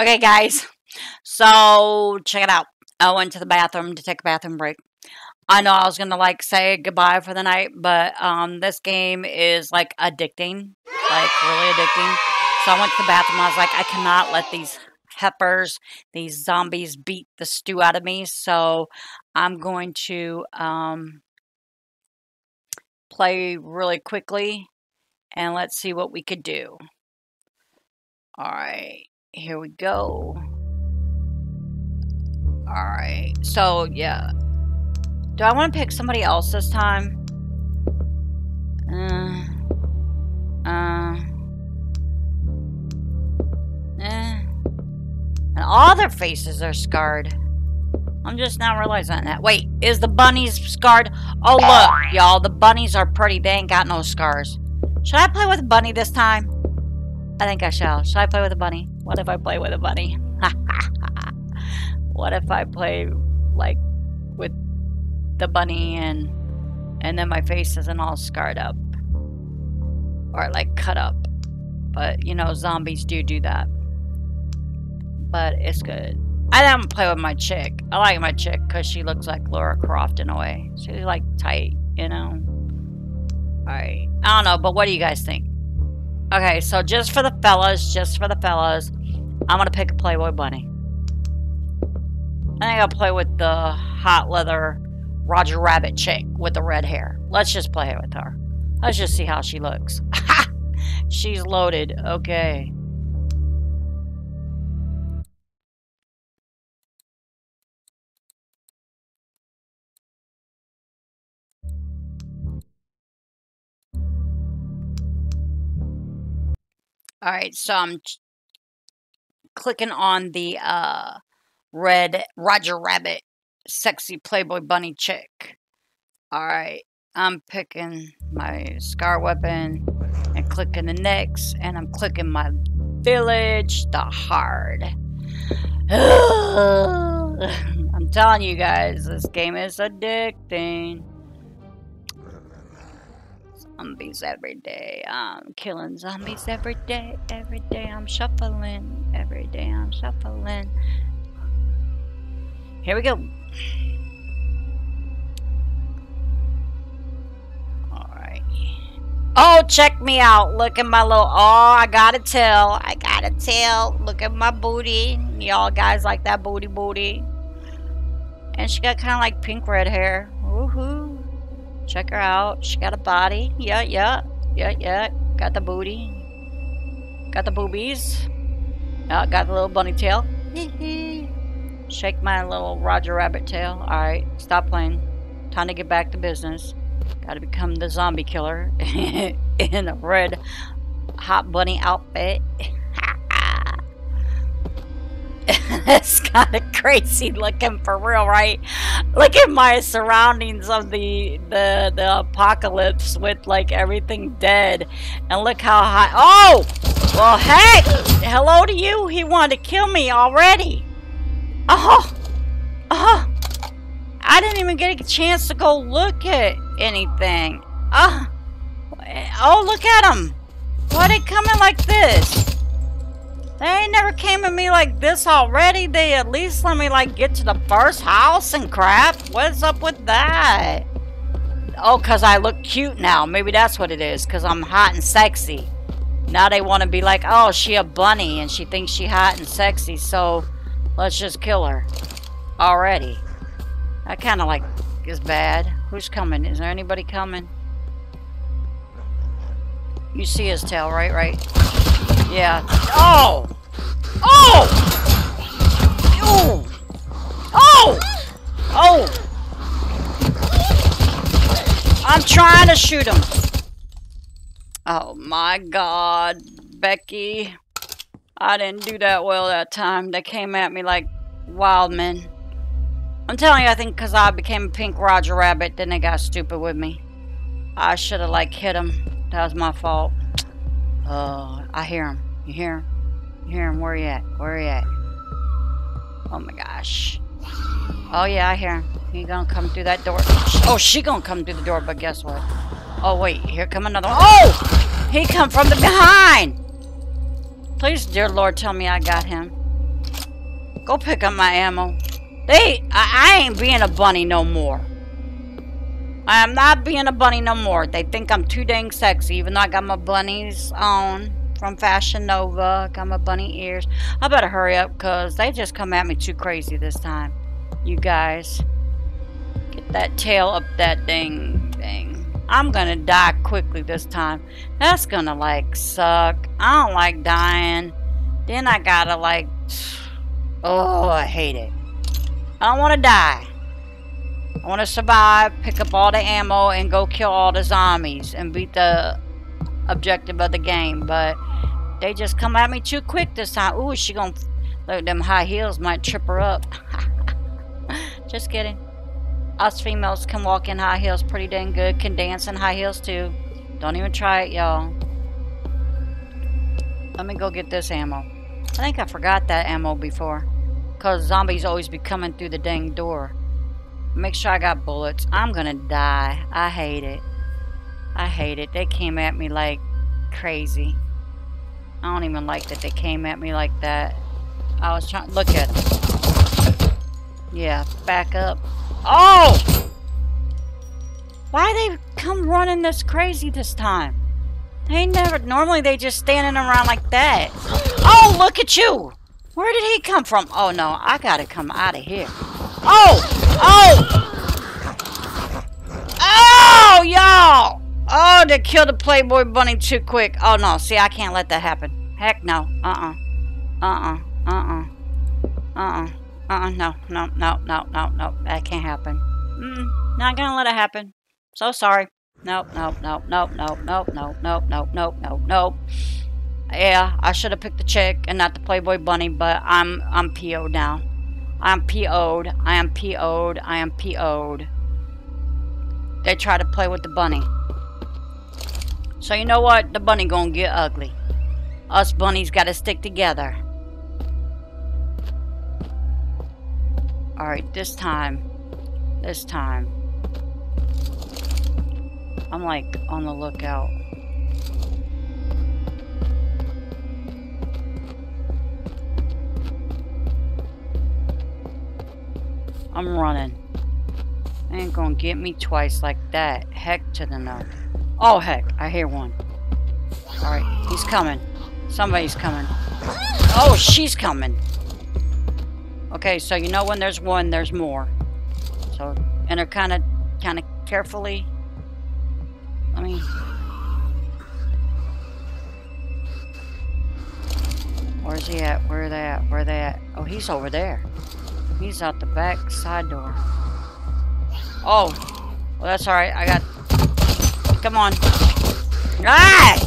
Okay, guys. So, check it out. I went to the bathroom to take a bathroom break. I know I was going to, like, say goodbye for the night, but um, this game is, like, addicting. Like, really addicting. So I went to the bathroom. I was like, I cannot let these heifers, these zombies beat the stew out of me. So I'm going to um, play really quickly and let's see what we could do. All right, here we go. All right, so yeah. Do I want to pick somebody else this time? Uh, uh, eh. And all their faces are scarred. I'm just now realizing that. Wait, is the bunnies scarred? Oh, look, y'all, the bunnies are pretty. They ain't got no scars. Should I play with a bunny this time? I think I shall. Should I play with a bunny? What if I play with a bunny? what if I play, like, with the bunny and and then my face isn't all scarred up? Or, like, cut up. But, you know, zombies do do that. But it's good. I don't play with my chick. I like my chick because she looks like Laura Croft in a way. She's like tight, you know. Alright. I don't know, but what do you guys think? Okay, so just for the fellas, just for the fellas, I'm gonna pick a Playboy Bunny. I think I'll play with the hot leather Roger Rabbit chick with the red hair. Let's just play with her. Let's just see how she looks. She's loaded. Okay. All right, so I'm clicking on the uh, red Roger Rabbit sexy Playboy bunny chick. All right, I'm picking my scar weapon and clicking the next, and I'm clicking my village, the hard. I'm telling you guys, this game is addicting zombies every day. I'm killing zombies every day. Every day I'm shuffling. Every day I'm shuffling. Here we go. Alright. Oh, check me out. Look at my little... Oh, I gotta tell. I gotta tell. Look at my booty. Y'all guys like that booty booty. And she got kind of like pink red hair. Check her out. She got a body. Yeah, yeah. Yeah, yeah. Got the booty. Got the boobies. Yeah, got the little bunny tail. Shake my little Roger Rabbit tail. Alright, stop playing. Time to get back to business. Gotta become the zombie killer in a red hot bunny outfit. it's kind of crazy looking for real, right? Look at my surroundings of the the the apocalypse with like everything dead, and look how high. Oh, well, hey, hello to you. He wanted to kill me already. Oh, oh, I didn't even get a chance to go look at anything. Oh, oh, look at him. Why they coming like this? They ain't never came at me like this already. They at least let me like get to the first house and crap. What's up with that? Oh, because I look cute now. Maybe that's what it is. Because I'm hot and sexy. Now they want to be like, oh, she a bunny and she thinks she hot and sexy. So let's just kill her. Already. That kind of like is bad. Who's coming? Is there anybody coming? You see his tail, right? Right. Yeah. Oh! Oh! Oh! Oh! Oh! I'm trying to shoot him. Oh my god, Becky. I didn't do that well that time. They came at me like wild men. I'm telling you, I think because I became a pink Roger Rabbit, then they got stupid with me. I should have, like, hit him. That was my fault. Oh, I hear him. You hear him? You hear him? Where you at? Where you at? Oh my gosh. Oh yeah, I hear him. He gonna come through that door. Oh, she gonna come through the door, but guess what? Oh wait, here come another one. Oh! He come from the behind! Please, dear Lord, tell me I got him. Go pick up my ammo. They, I, I ain't being a bunny no more. I am not being a bunny no more. They think I'm too dang sexy, even though I got my bunnies on from Fashion Nova. Got my bunny ears. I better hurry up, because they just come at me too crazy this time. You guys. Get that tail up that dang thing. I'm gonna die quickly this time. That's gonna, like, suck. I don't like dying. Then I gotta, like... Oh, I hate it. I don't want to die. I want to survive, pick up all the ammo, and go kill all the zombies and beat the objective of the game. But they just come at me too quick this time. Ooh, she gonna... Look, them high heels might trip her up. just kidding. Us females can walk in high heels pretty dang good. Can dance in high heels too. Don't even try it, y'all. Let me go get this ammo. I think I forgot that ammo before. Because zombies always be coming through the dang door. Make sure I got bullets. I'm gonna die. I hate it. I hate it. They came at me like crazy. I don't even like that they came at me like that. I was trying... To look at them. Yeah, back up. Oh! Why they come running this crazy this time? They never... Normally they just standing around like that. Oh, look at you! Where did he come from? Oh, no. I gotta come out of here. Oh! Oh! Oh, y'all! Oh, they killed the Playboy Bunny too quick. Oh, no. See, I can't let that happen. Heck no. Uh-uh. Uh-uh. Uh-uh. Uh-uh. Uh-uh. No, no, no, no, no, no. That can't happen. Mm-mm. Not gonna let it happen. So sorry. Nope, nope, nope, nope, nope, nope, nope, nope, nope, nope, nope, nope. Yeah, I should have picked the chick and not the Playboy Bunny, but I'm I'm PO'd now. I'm PO'd. I am PO'd. I am PO'd. They try to play with the bunny. So you know what? The bunny gonna get ugly. Us bunnies gotta stick together. Alright, this time. This time. I'm like on the lookout. I'm running. ain't gonna get me twice like that. Heck to the no. Oh, heck. I hear one. Alright, he's coming. Somebody's coming. Oh, she's coming. Okay, so you know when there's one, there's more. So, enter kind of, kind of carefully. Let me... Where's he at? Where are they at? Where are they at? Oh, he's over there. He's out the back side door. Oh. Well, that's alright. I got... Come on. Ah!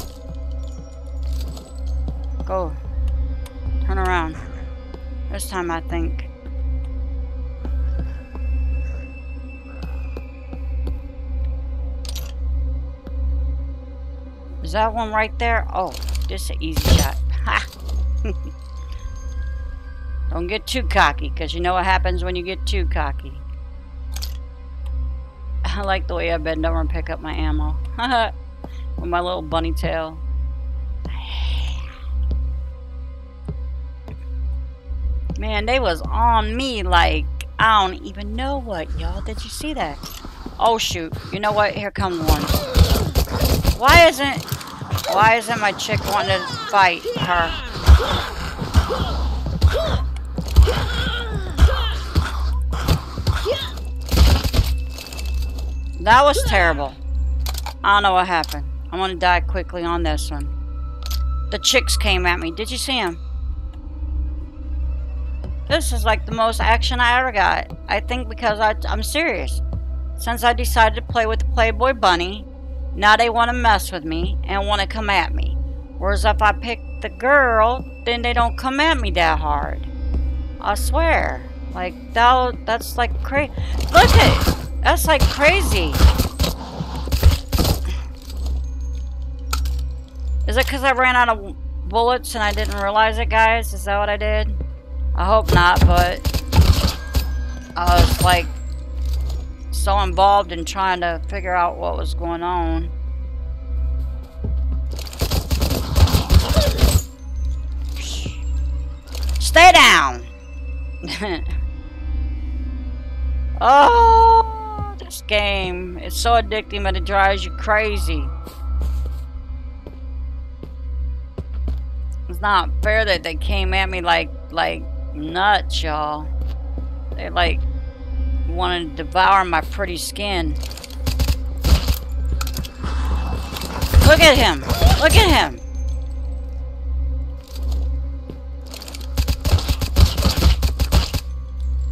Go. Turn around. This time, I think. Is that one right there? Oh, just an easy shot. Ha! Don't get too cocky, because you know what happens when you get too cocky. I like the way I bend over and pick up my ammo. With my little bunny tail. Man, they was on me like, I don't even know what, y'all. Did you see that? Oh, shoot. You know what? Here comes one. Why isn't... Why isn't my chick wanting to fight her? That was terrible. I don't know what happened. I'm gonna die quickly on this one. The chicks came at me. Did you see them? This is like the most action I ever got. I think because I, I'm serious. Since I decided to play with the Playboy Bunny, now they want to mess with me and want to come at me. Whereas if I pick the girl, then they don't come at me that hard. I swear. Like, that, that's like crazy. Look at that's like crazy. Is it because I ran out of bullets and I didn't realize it, guys? Is that what I did? I hope not, but I was like so involved in trying to figure out what was going on. Stay down! oh, this game. It's so addicting, but it drives you crazy. It's not fair that they came at me like, like nuts, y'all. They like wanted to devour my pretty skin. Look at him! Look at him!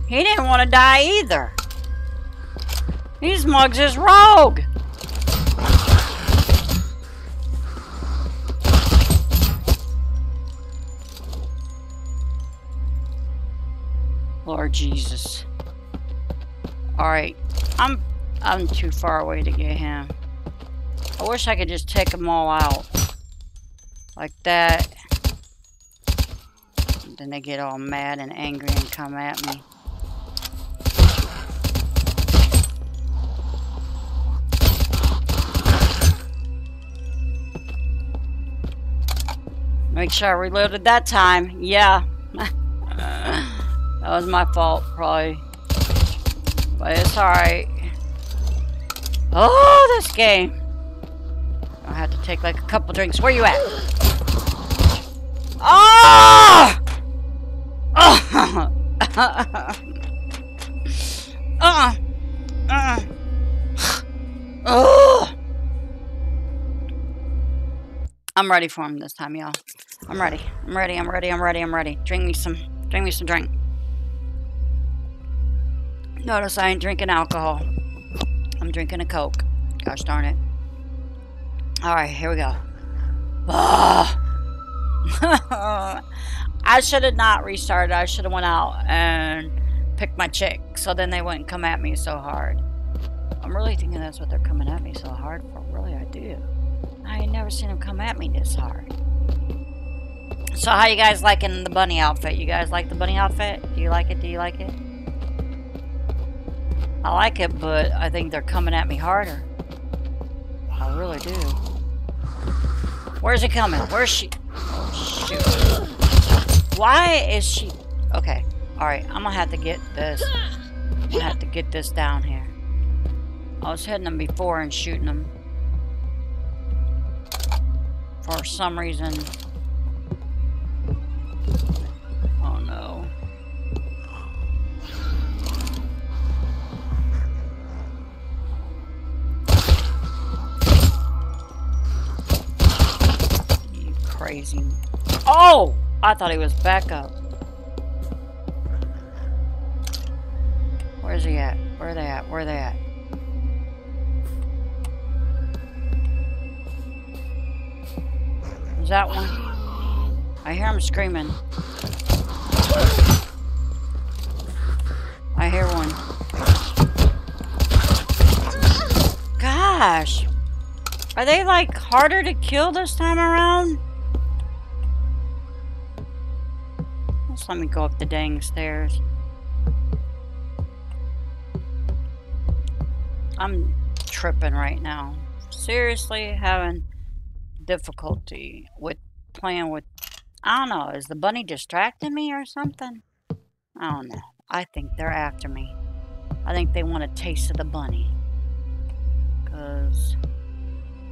He didn't want to die either. These mugs is rogue. Lord Jesus. Alright. I'm I'm too far away to get him. I wish I could just take them all out. Like that. And then they get all mad and angry and come at me. Make sure I reloaded that time. Yeah. that was my fault, probably. But it's alright. Oh, this game. I have to take like a couple drinks. Where you at? Oh! Oh! I'm ready for him this time, y'all. I'm ready. I'm ready. I'm ready. I'm ready. I'm ready. Drink me some. Drink me some drink. Notice I ain't drinking alcohol. I'm drinking a Coke. Gosh darn it. Alright, here we go. Ah. I should have not restarted. I should have went out and picked my chick. So then they wouldn't come at me so hard. I'm really thinking that's what they're coming at me so hard for. Really, I do. I ain't never seen them come at me this hard. So how you guys liking the bunny outfit? You guys like the bunny outfit? Do you like it? Do you like it? I like it, but I think they're coming at me harder. I really do. Where's it coming? Where's she? Oh, shoot. Why is she... Okay. Alright, I'm gonna have to get this. Gonna have to get this down here. I was hitting them before and shooting them. For some reason, Oh no. You crazy. Oh! I thought he was back up. Where's he at? Where are they at? Where are they at? Is that one? I hear him screaming. I hear one. Gosh! Are they like harder to kill this time around? Just let me go up the dang stairs. I'm tripping right now. Seriously having difficulty with playing with... I don't know, is the bunny distracting me or something? I don't know. I think they're after me. I think they want a taste of the bunny. Because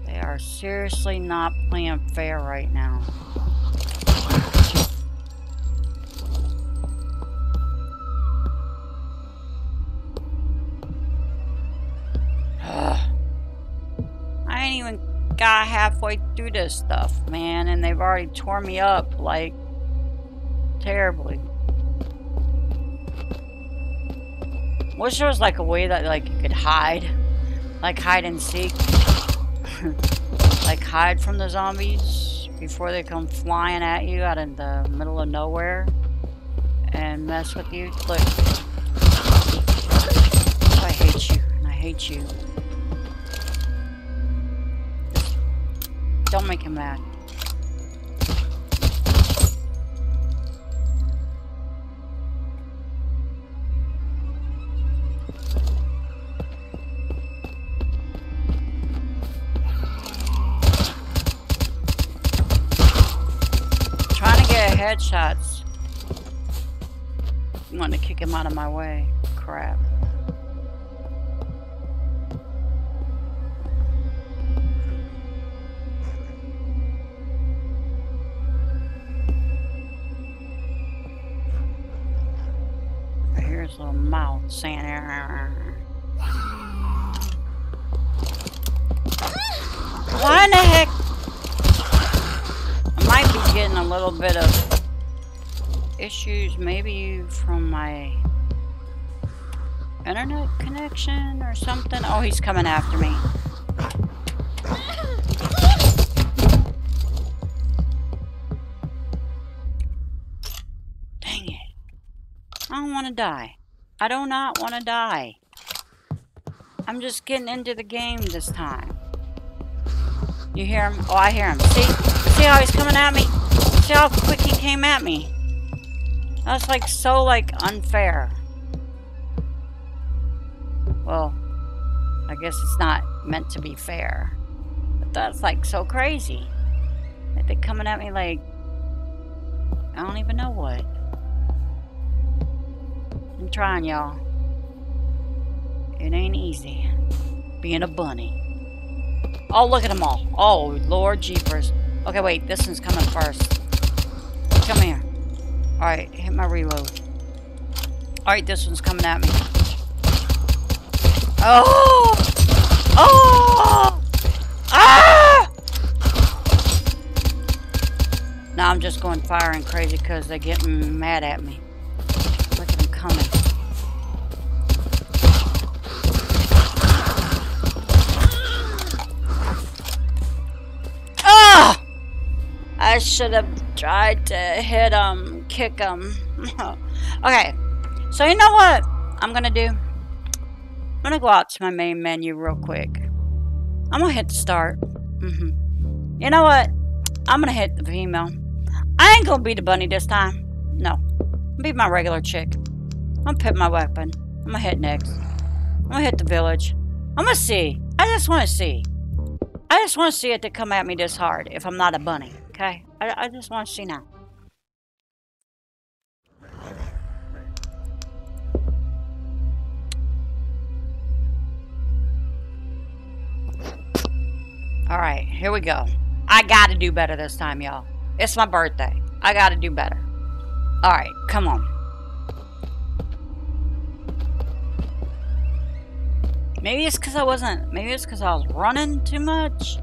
they are seriously not playing fair right now. Got halfway through this stuff, man, and they've already torn me up, like, terribly. Wish there was, like, a way that, like, you could hide. Like, hide and seek. like, hide from the zombies before they come flying at you out in the middle of nowhere and mess with you. Look. I hate you, and I hate you. Don't make him mad. Trying to get headshots. want to kick him out of my way. Crap. Mouth saying, Why in the heck? I might be getting a little bit of issues, maybe from my internet connection or something. Oh, he's coming after me. Dang it. I don't want to die. I do not want to die. I'm just getting into the game this time. You hear him? Oh, I hear him. See? See how he's coming at me? See how quick he came at me? That's like so like unfair. Well, I guess it's not meant to be fair. But that's like so crazy. They're coming at me like I don't even know what. I'm trying y'all. It ain't easy being a bunny. Oh, look at them all. Oh, Lord Jeepers. Okay, wait. This one's coming first. Come here. Alright, hit my reload. Alright, this one's coming at me. Oh! Oh! Ah! Now I'm just going firing crazy because they're getting mad at me. Look at them coming. I should have tried to hit him, kick him. okay, so you know what I'm gonna do? I'm gonna go out to my main menu real quick. I'm gonna hit start. Mm -hmm. You know what? I'm gonna hit the female. I ain't gonna be the bunny this time. No. Be my regular chick. I'm gonna pick my weapon. I'm gonna hit next. I'm gonna hit the village. I'm gonna see. I just wanna see. I just wanna see it to come at me this hard if I'm not a bunny. Okay, I, I just want to see now. Alright, here we go. I gotta do better this time, y'all. It's my birthday. I gotta do better. Alright, come on. Maybe it's because I wasn't... Maybe it's because I was running too much.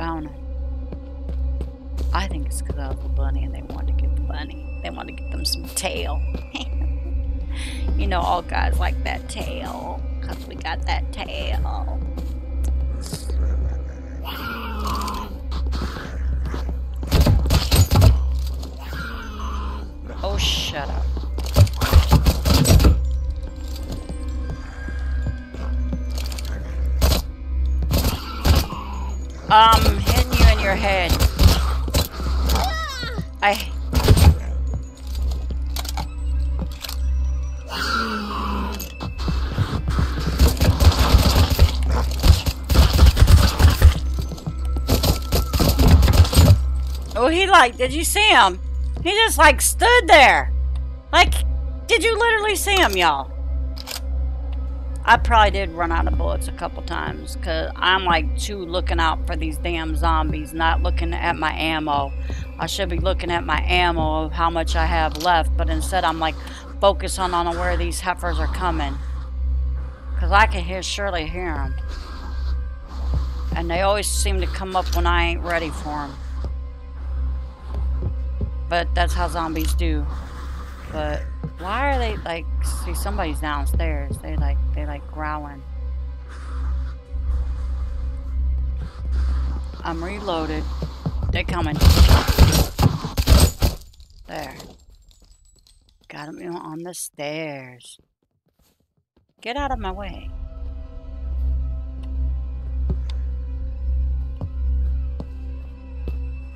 I don't know. I think it's because I was a bunny and they wanted to get the bunny. They wanted to get them some tail. you know, all guys like that tail. Because we got that tail. Oh, shut up. Um, hitting you in your head. I... Oh, he like, did you see him? He just like stood there. Like, did you literally see him, y'all? I probably did run out of bullets a couple times because I'm like too looking out for these damn zombies, not looking at my ammo. I should be looking at my ammo of how much I have left, but instead I'm like focusing on where these heifers are coming. Because I can hear, surely hear them. And they always seem to come up when I ain't ready for them. But that's how zombies do. But why are they like, see somebody's downstairs. They like, they like growling. I'm reloaded. They're coming. There. Got him on the stairs. Get out of my way.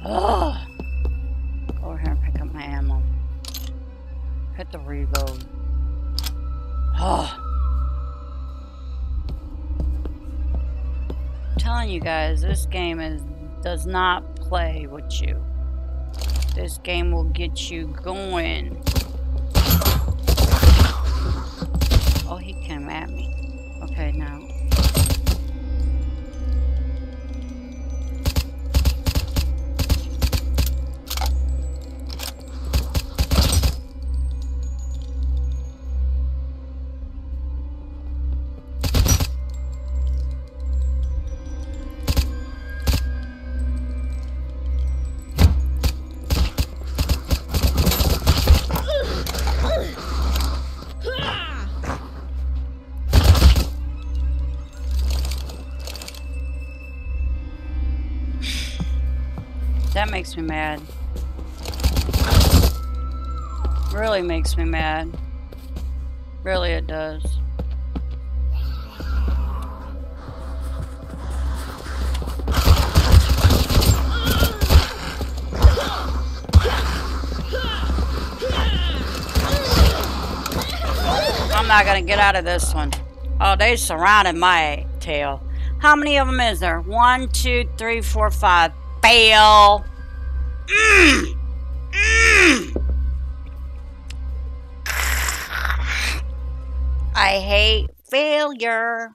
Ugh. Go over here and pick up my ammo. Hit the reload. Oh. I'm telling you guys, this game is does not play with you. This game will get you going. Oh, he came at me. Okay, now makes me mad. Really makes me mad. Really it does. I'm not gonna get out of this one. Oh, they surrounded my tail. How many of them is there? One, two, three, four, five. Fail. I hate failure.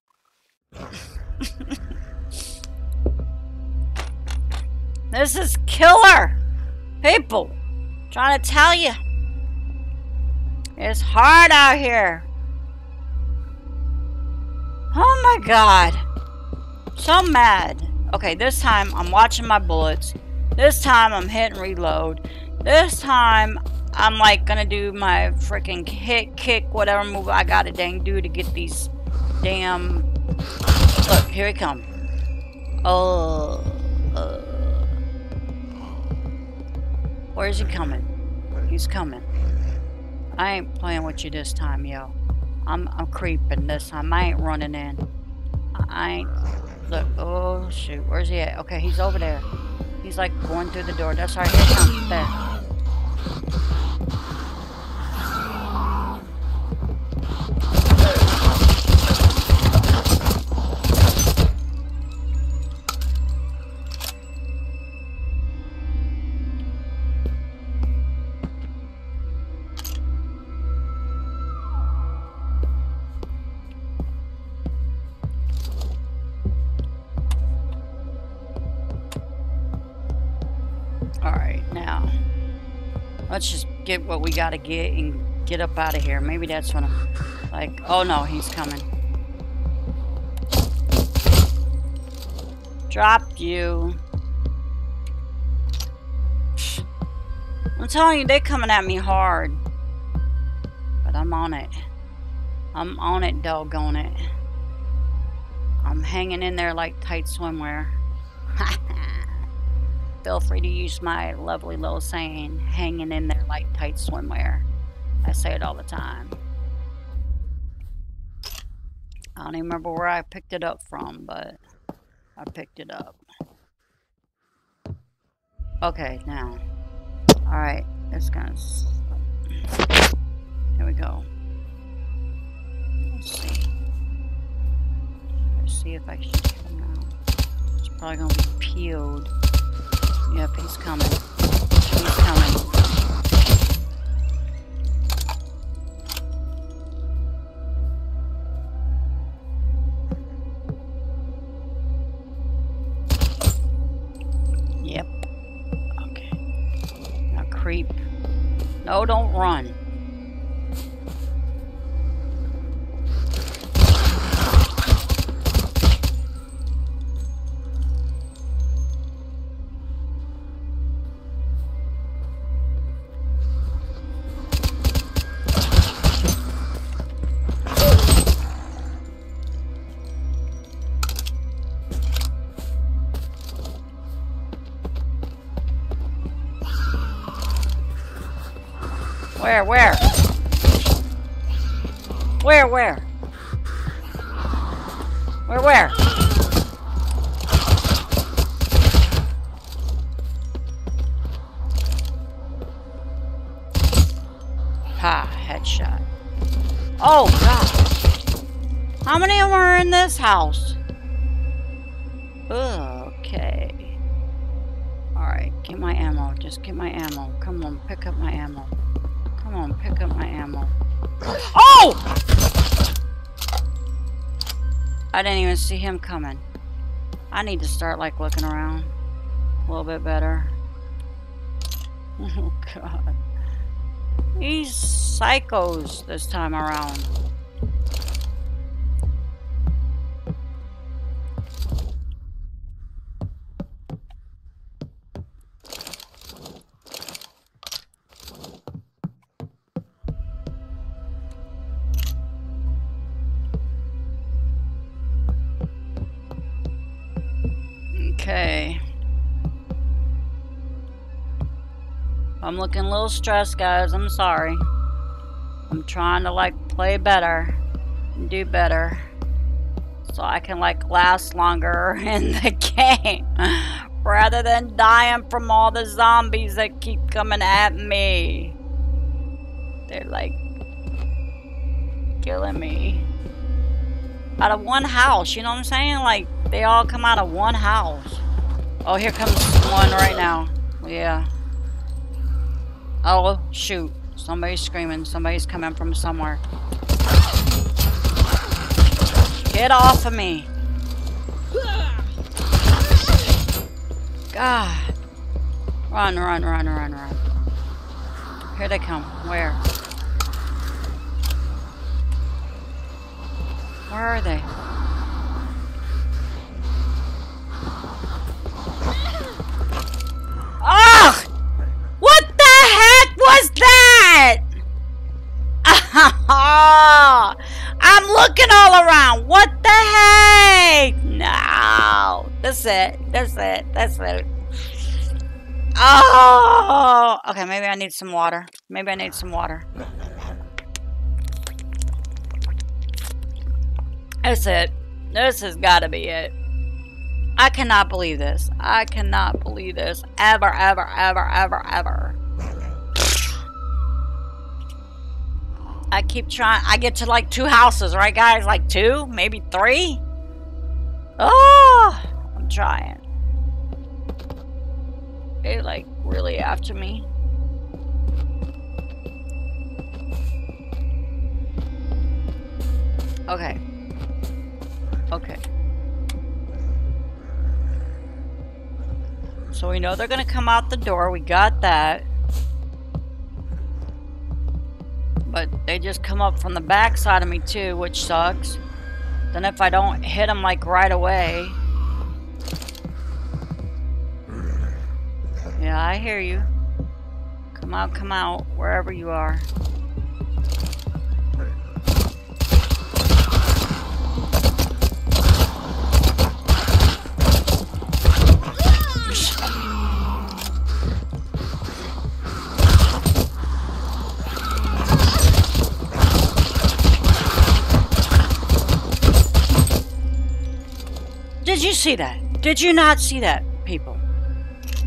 this is killer. People, trying to tell you. It's hard out here. Oh my god. So mad. Okay, this time I'm watching my bullets. This time I'm hitting reload. This time I'm like gonna do my freaking hit, kick, whatever move I gotta dang do to get these damn. Look, here he come. Oh. Uh. Where's he coming? He's coming. I ain't playing with you this time, yo. I'm I'm creeping this time. I ain't running in. I ain't. Look. Oh shoot. Where's he at? Okay, he's over there. He's like going through the door. That's right. Here he comes. There. Alright, now. Let's just get what we gotta get and get up out of here. Maybe that's when I'm... Like, oh no, he's coming. Dropped you. I'm telling you, they're coming at me hard. But I'm on it. I'm on it, doggone it. I'm hanging in there like tight swimwear. Feel free to use my lovely little saying, hanging in there like tight swimwear. I say it all the time. I don't even remember where I picked it up from, but I picked it up. Okay, now. Alright, it's gonna. Here we go. Let's see. Let's see if I can. It's probably gonna be peeled. Yep, he's coming. He's coming. Yep. Okay. Now creep. No, don't run. Where, where? Where, where? Where, where? Ha, headshot. Oh, God. How many of them are in this house? I didn't even see him coming. I need to start like looking around a little bit better. Oh god. These psychos this time around. Looking a little stressed, guys. I'm sorry. I'm trying to, like, play better and do better so I can, like, last longer in the game rather than dying from all the zombies that keep coming at me. They're, like, killing me. Out of one house, you know what I'm saying? Like, they all come out of one house. Oh, here comes one right now. Yeah. Oh, shoot. Somebody's screaming. Somebody's coming from somewhere. Get off of me. God. Run, run, run, run, run. Here they come. Where? Where are they? Was that? I'm looking all around. What the heck? No. That's it. That's it. That's it. Oh. Okay, maybe I need some water. Maybe I need some water. That's it. This has got to be it. I cannot believe this. I cannot believe this. Ever, ever, ever, ever, ever. I keep trying. I get to like two houses, right, guys? Like two? Maybe three? Oh, I'm trying. They like really after me. Okay. Okay. So we know they're gonna come out the door. We got that. They just come up from the back side of me too, which sucks. Then if I don't hit them like right away. Yeah, I hear you. Come out, come out, wherever you are. See that? Did you not see that, people?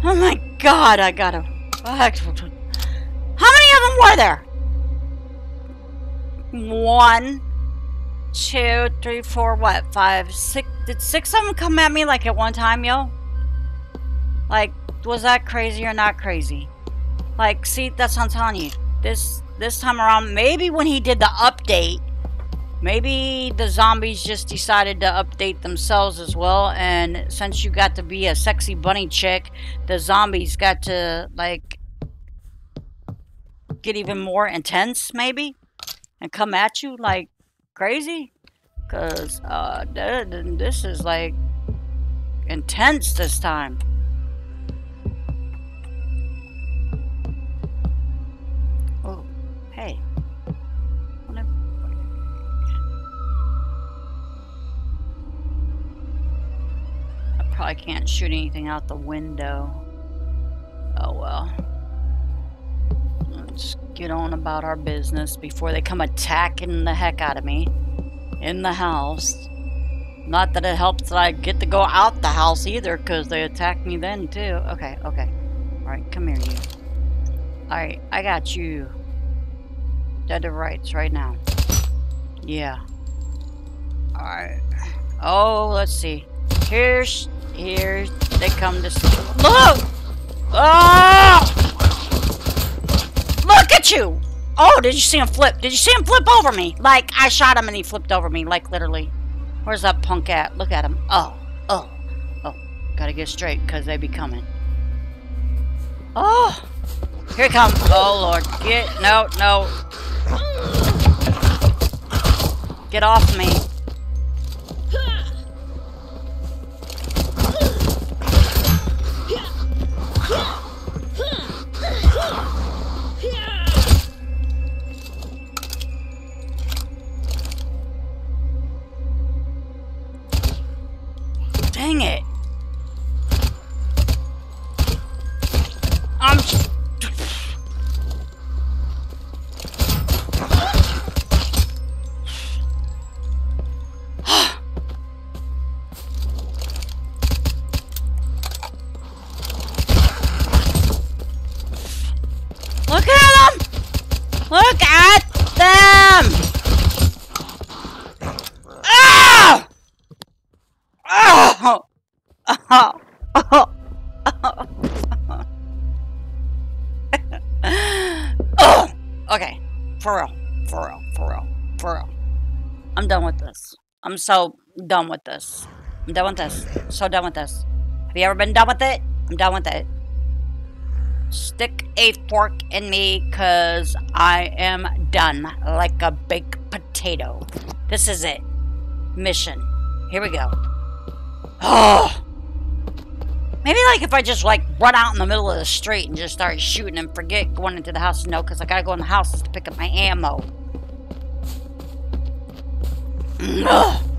Oh my god, I got a... How many of them were there? One, two, three, four, what? Five, six... Did six of them come at me like at one time, yo? Like, was that crazy or not crazy? Like, see, that's what I'm telling you. This, this time around, maybe when he did the update, Maybe the zombies just decided to update themselves as well, and since you got to be a sexy bunny chick, the zombies got to, like, get even more intense, maybe? And come at you like crazy? Because, uh, this is, like, intense this time. Probably can't shoot anything out the window. Oh well. Let's get on about our business before they come attacking the heck out of me in the house. Not that it helps that I get to go out the house either, because they attack me then too. Okay, okay. Alright, come here, you. Alright, I got you. Dead to rights right now. Yeah. Alright. Oh, let's see. Here's here they come to Look! Oh! Look at you! Oh, did you see him flip? Did you see him flip over me? Like, I shot him and he flipped over me, like, literally. Where's that punk at? Look at him. Oh, oh, oh. Gotta get straight, because they be coming. Oh! Here he comes. Oh, Lord. Get, no, no. Get off me. Dang it. I'm... I'm so done with this. I'm done with this. So done with this. Have you ever been done with it? I'm done with it. Stick a fork in me, cause I am done like a baked potato. This is it. Mission. Here we go. Oh! Maybe like if I just like run out in the middle of the street and just start shooting and forget going into the house. No, because I gotta go in the house to pick up my ammo. Ugh.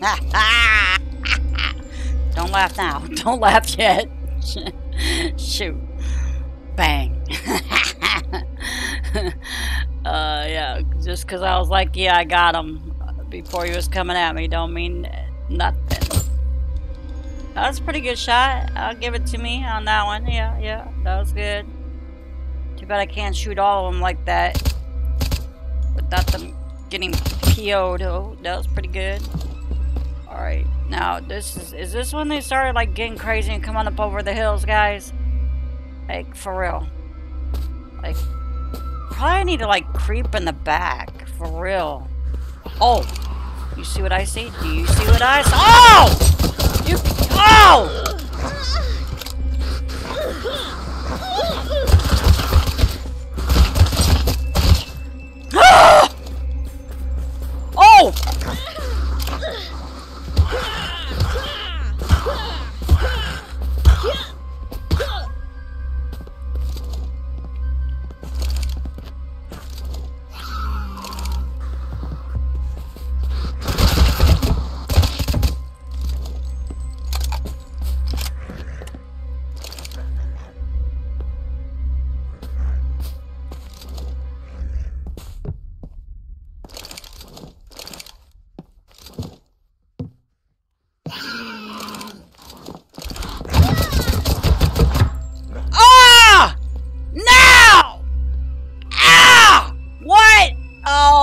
Don't laugh now. Don't laugh yet. Shoot. Bang. uh, yeah, just because I was like, yeah, I got him before he was coming at me don't mean nothing. That was a pretty good shot. I'll give it to me on that one. Yeah, yeah, that was good. Too bad I can't shoot all of them like that without them getting PO'd. Oh, that was pretty good. Alright, now this is, is this when they started like getting crazy and coming up over the hills, guys? Like, for real. Like, probably need to like creep in the back, for real. Oh, you see what I see? Do you see what I see? Oh! You, oh! oh!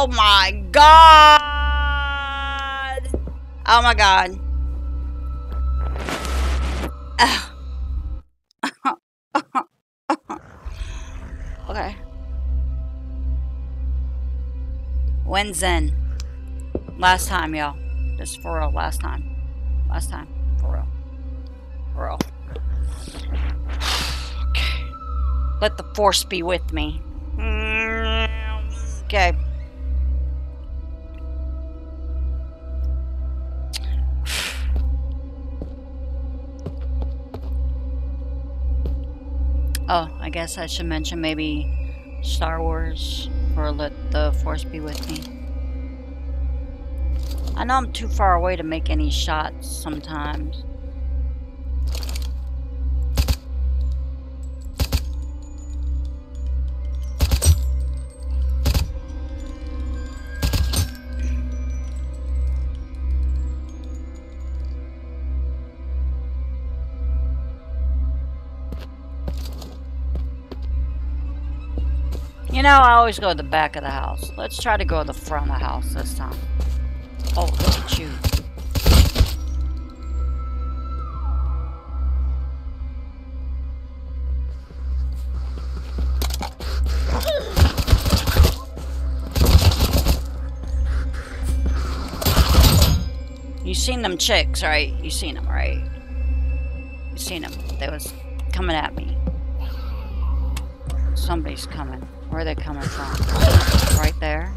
Oh my god! Oh my god. okay. When's in? Last time, y'all. Just for real, last time. Last time. For real. For real. Okay. Let the force be with me. Mm, okay. I guess I should mention maybe Star Wars or Let the Force Be With Me. I know I'm too far away to make any shots sometimes. Know, I always go to the back of the house. Let's try to go to the front of the house this time. Oh, look at you. You seen them chicks, right? You seen them, right? You seen them. They was coming at me. Somebody's coming. Where are they coming from? Right there?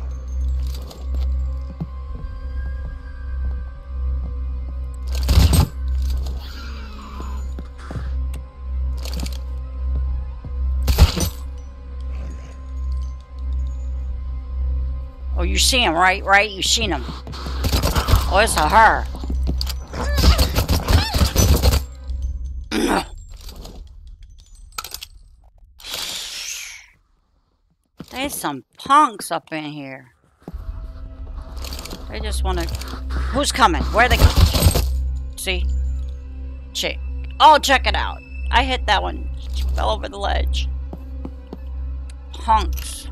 Oh, you see him, right? Right? You seen him. Oh, it's a her. Some punks up in here. They just want to... Who's coming? Where they See? Chick. Oh, check it out. I hit that one. Fell over the ledge. Punks.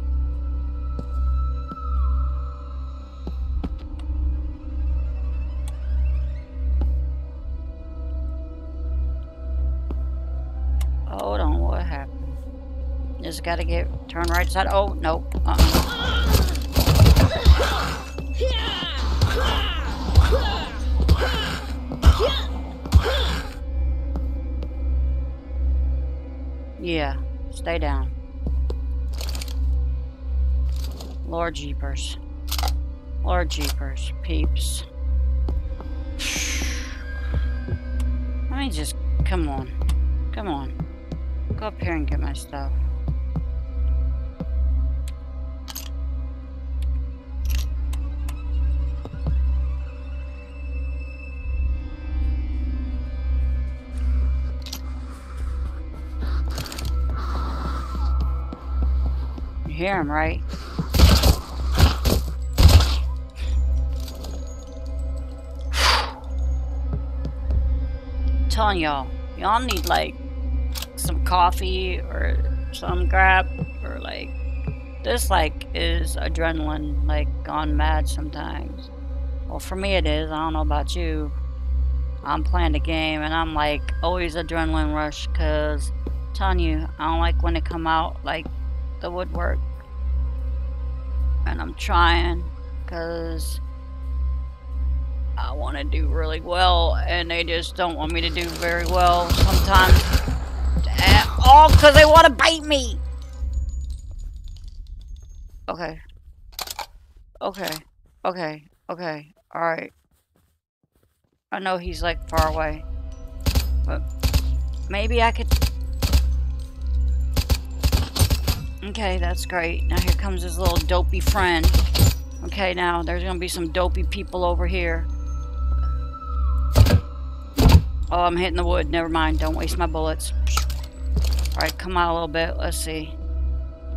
Hold on? Just gotta get turn right side. Oh nope. Uh -uh. Yeah, stay down. Lord Jeepers. Lord Jeepers, peeps. Let me just, come on. Come on. Go up here and get my stuff. Hear him, right? I'm telling y'all, y'all need like some coffee or some crap or like this like is adrenaline like gone mad sometimes. Well for me it is. I don't know about you. I'm playing the game and i'm like always adrenaline rush because telling you i don't like when it come out like the woodwork and i'm trying because I want to do really well, and they just don't want me to do very well sometimes all because they want to bite me. Okay. Okay. Okay. Okay. Alright. I know he's like far away. But maybe I could... Okay, that's great. Now here comes his little dopey friend. Okay, now there's gonna be some dopey people over here. Oh, I'm hitting the wood. Never mind. Don't waste my bullets. Alright, come out a little bit. Let's see.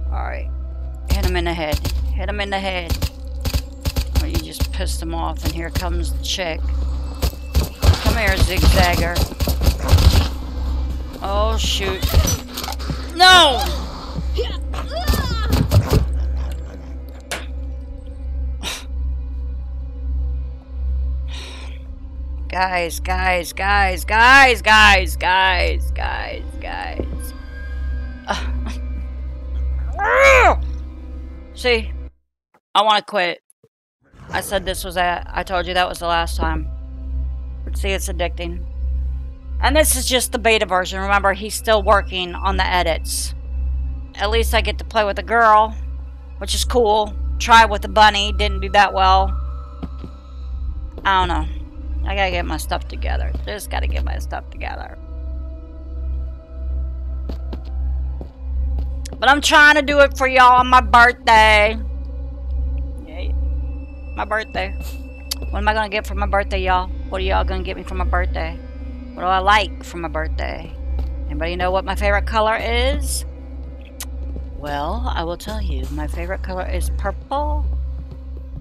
Alright. Hit him in the head. Hit him in the head. Oh, you just pissed him off. And here comes the chick. Come here, zigzagger. Oh, shoot. No! Guys, guys, guys, guys, guys, guys, guys, guys. See, I want to quit. I said this was that. I told you that was the last time. See, it's addicting. And this is just the beta version. Remember, he's still working on the edits. At least I get to play with a girl, which is cool. Try with the bunny, didn't do that well. I don't know. I gotta get my stuff together. Just gotta get my stuff together. But I'm trying to do it for y'all on my birthday. Yeah, my birthday. What am I gonna get for my birthday, y'all? What are y'all gonna get me for my birthday? What do I like for my birthday? Anybody know what my favorite color is? Well, I will tell you. My favorite color is purple.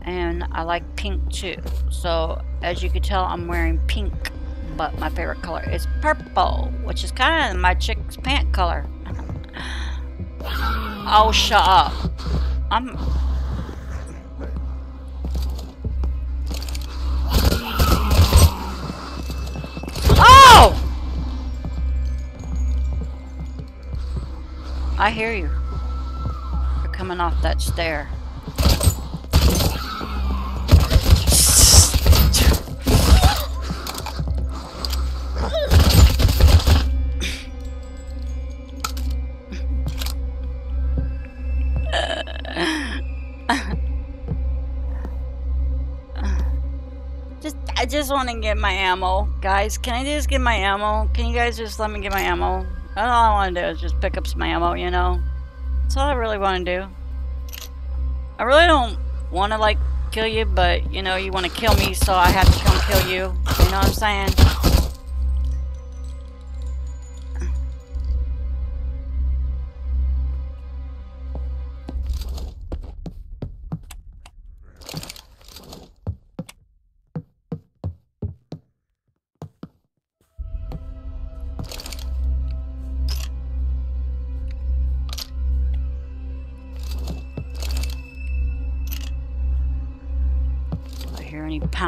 And I like pink too. So, as you can tell, I'm wearing pink. But my favorite color is purple. Which is kind of my chick's pant color. oh, shut up. I'm... Oh! I hear you. You're coming off that stair. Just want to get my ammo. Guys, can I just get my ammo? Can you guys just let me get my ammo? All I want to do is just pick up some ammo, you know? That's all I really want to do. I really don't want to, like, kill you, but, you know, you want to kill me, so I have to come kill you. You know what I'm saying?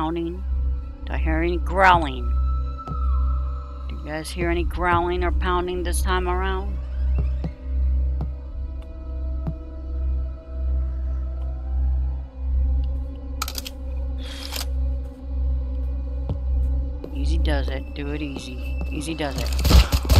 Pounding? Do I hear any growling? Do you guys hear any growling or pounding this time around? Easy does it. Do it easy. Easy does it.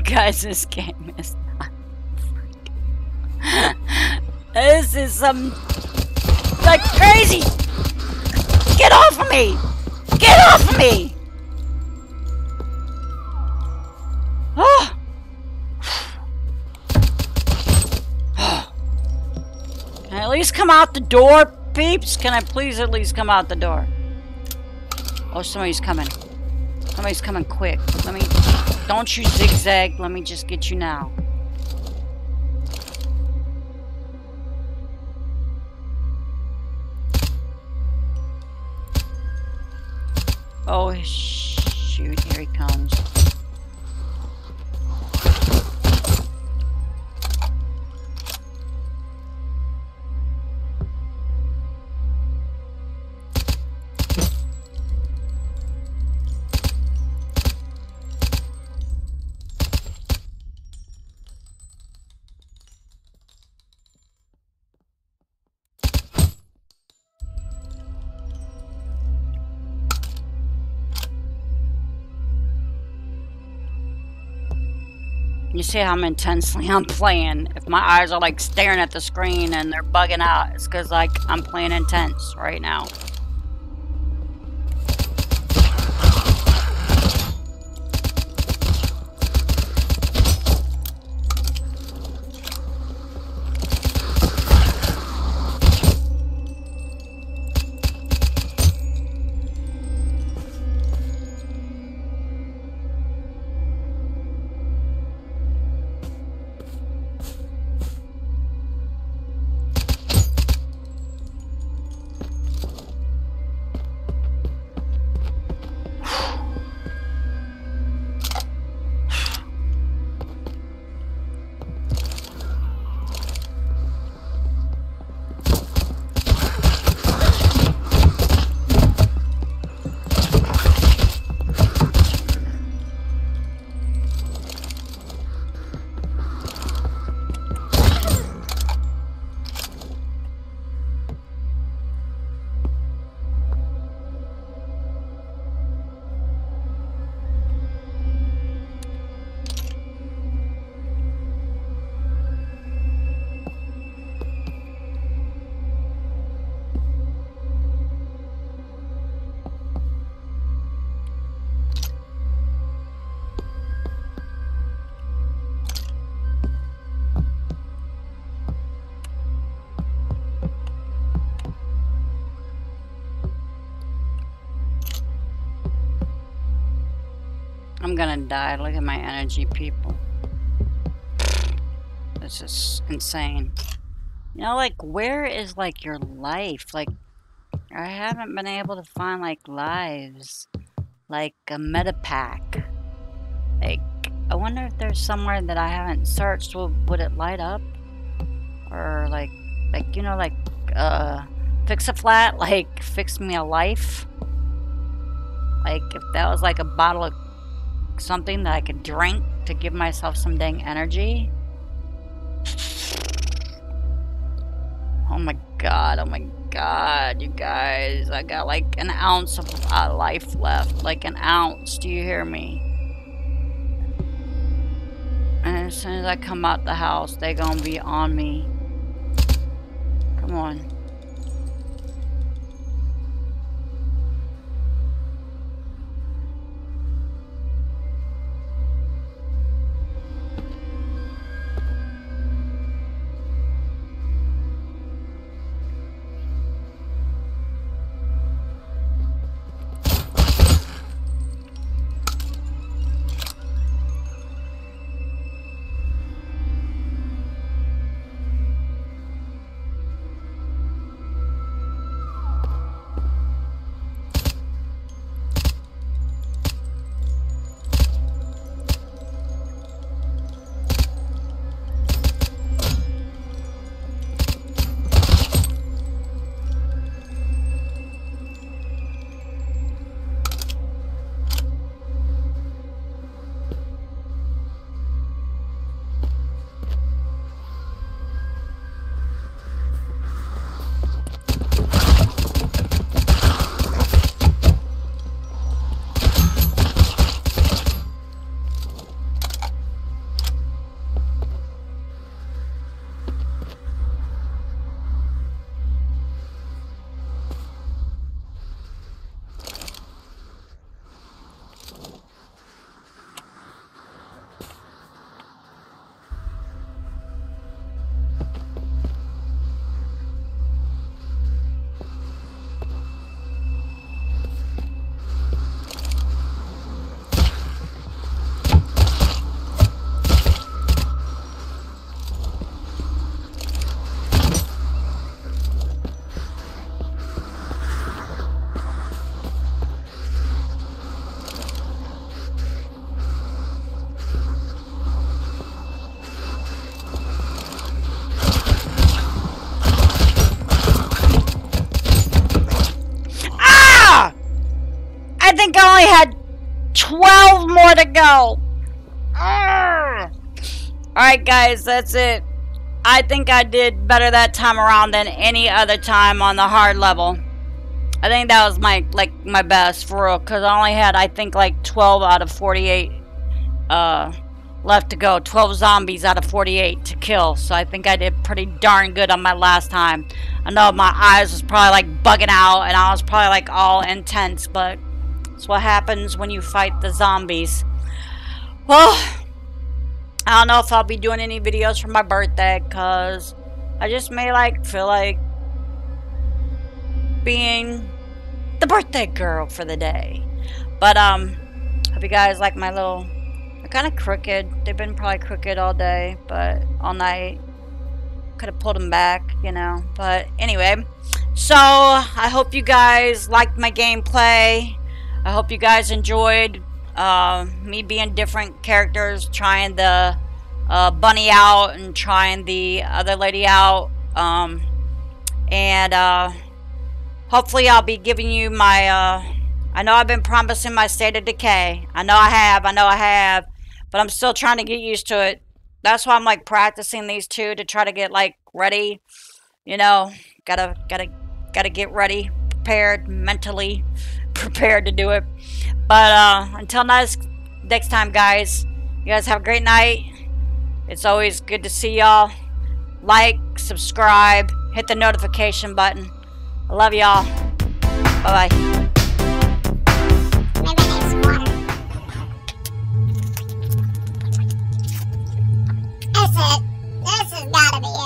Guys, this game is This is some like crazy. Get off of me! Get off of me! Oh. Can I at least come out the door, peeps? Can I please at least come out the door? Oh, somebody's coming. Somebody's coming quick. Let me... Don't you zigzag. Let me just get you now. Oh, shoot. Here he comes. See how intensely I'm playing. If my eyes are like staring at the screen and they're bugging out, it's because like I'm playing intense right now. Gonna die. Look at my energy, people. This is insane. You know, like, where is, like, your life? Like, I haven't been able to find, like, lives. Like, a meta pack. Like, I wonder if there's somewhere that I haven't searched. Would, would it light up? Or, like, like, you know, like, uh, fix a flat? Like, fix me a life? Like, if that was, like, a bottle of something that I could drink to give myself some dang energy. Oh my god, oh my god, you guys. I got like an ounce of uh, life left. Like an ounce, do you hear me? And as soon as I come out the house, they gonna be on me. Come on. Only had 12 more to go. Alright, guys, that's it. I think I did better that time around than any other time on the hard level. I think that was my like my best for real because I only had I think like 12 out of 48 uh, left to go. 12 zombies out of 48 to kill. So I think I did pretty darn good on my last time. I know my eyes was probably like bugging out and I was probably like all intense, but it's what happens when you fight the zombies. Well, I don't know if I'll be doing any videos for my birthday, because I just may, like, feel like being the birthday girl for the day. But, um, hope you guys like my little... They're kind of crooked. They've been probably crooked all day, but all night. Could have pulled them back, you know. But anyway, so I hope you guys liked my gameplay. I hope you guys enjoyed uh, me being different characters, trying the uh, bunny out and trying the other lady out. Um, and uh, hopefully I'll be giving you my... Uh, I know I've been promising my State of Decay. I know I have. I know I have. But I'm still trying to get used to it. That's why I'm like practicing these two to try to get like ready. You know, gotta gotta gotta get ready, prepared mentally prepared to do it. But uh, until next next time, guys. You guys have a great night. It's always good to see y'all. Like, subscribe, hit the notification button. I love y'all. Bye bye. That's it. This has gotta be